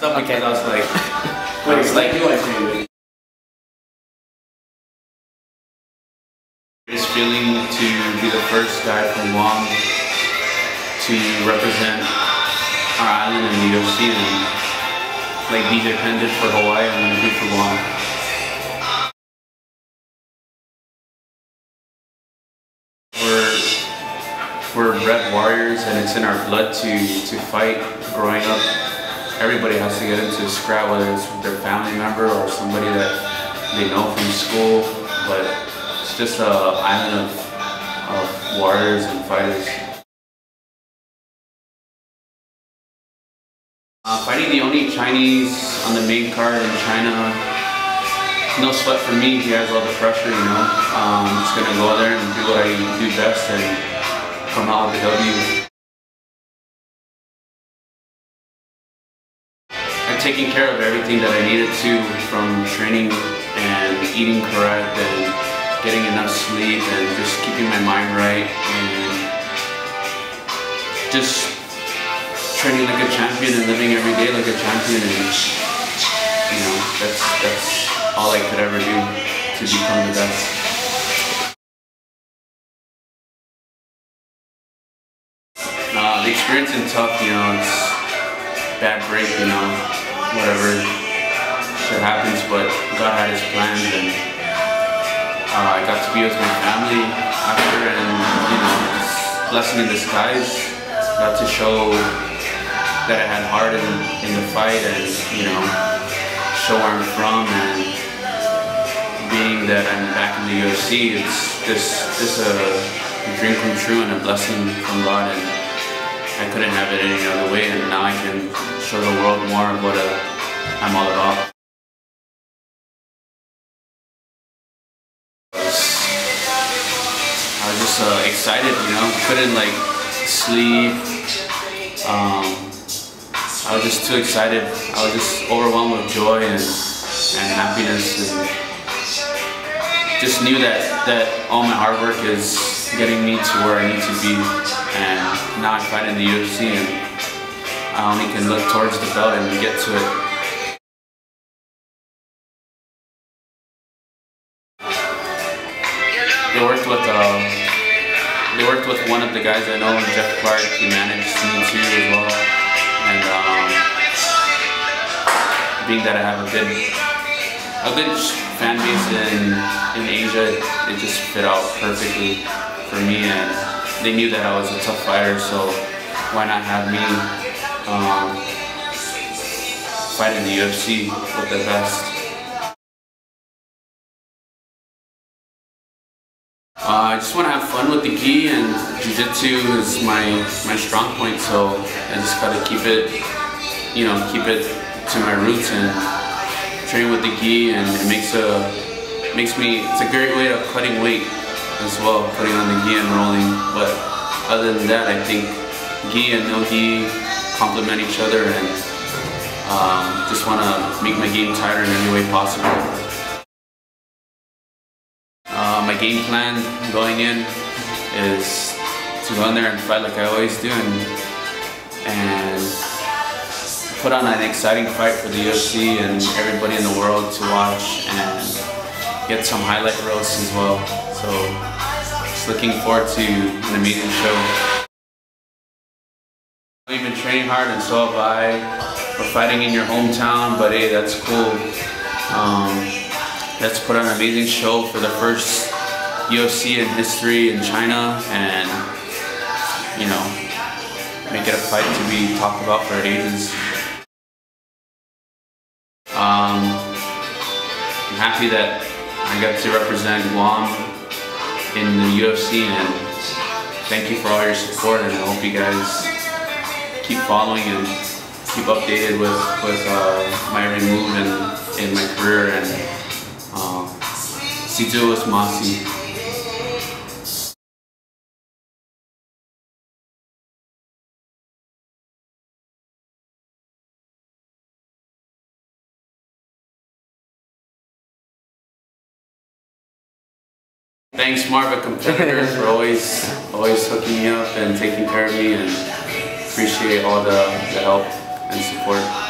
Because I was like, Wait, I was like, do I say this feeling to be the first guy from Guam to represent our island in the UFC and like BJ Penn for Hawaii, gonna do for Guam. We're we're red warriors and it's in our blood to to fight growing up. Everybody has to get into a scrap, whether it's with their family member or somebody that they know from school, but it's just an island of, of warriors and fighters. Uh, fighting the only Chinese on the main card in China, no sweat for me. He has all the pressure, you know. Um, I'm just gonna go there and do what I do best and come out with the W. I've care of everything that I needed to from training and eating correct and getting enough sleep and just keeping my mind right and just training like a champion and living every day like a champion and you know that's that's all I could ever do to become the best. Uh, the experience in tough, you know, it's bad break, you know, whatever shit happens, but God had His plans and uh, I got to be with my family after and you know, a blessing in disguise. Got to show that I had heart in, in the fight and you know, show where I'm from and being that I'm back in the UFC, it's just this a dream come true and a blessing from God and I couldn't have it any other way and now I can show the world more what uh, I'm all about. I was just uh, excited, you know, couldn't like sleep. Um, I was just too excited. I was just overwhelmed with joy and, and happiness and just knew that, that all my hard work is getting me to where I need to be. And now I fight in the UFC and I only can look towards the belt and get to it. They worked with uh, they worked with one of the guys I know, Jeff Clark. He managed me too as well. And um, being that I have a good a good fan base in in Asia, it just fit out perfectly for me. And they knew that I was a tough fighter, so why not have me um, fight in the UFC with the best. Uh, I just want to have fun with the gi and jiu-jitsu is my, my strong point so I just gotta keep it, you know, keep it to my roots and train with the gi and it makes a, makes me, it's a great way of cutting weight as well, putting on the gi and rolling but other than that I think gi and no gi complement each other and um, just want to make my game tighter in any way possible. Uh, my game plan going in is to go in there and fight like I always do and, and put on an exciting fight for the UFC and everybody in the world to watch and get some highlight reels as well. So just looking forward to an amazing show. You've been training hard and so have I. We're fighting in your hometown, but hey, that's cool. Um, let's put on an amazing show for the first UFC in history in China and, you know, make it a fight to be talked about for ages. Um, I'm happy that I got to represent Guam in the UFC and thank you for all your support and I hope you guys keep following and keep updated with, with uh, my every move in, in my career and um, Si Yu'os Ma'åse. Thanks Marva Competidor for always always hooking me up and taking care of me and appreciate all the, the help and support.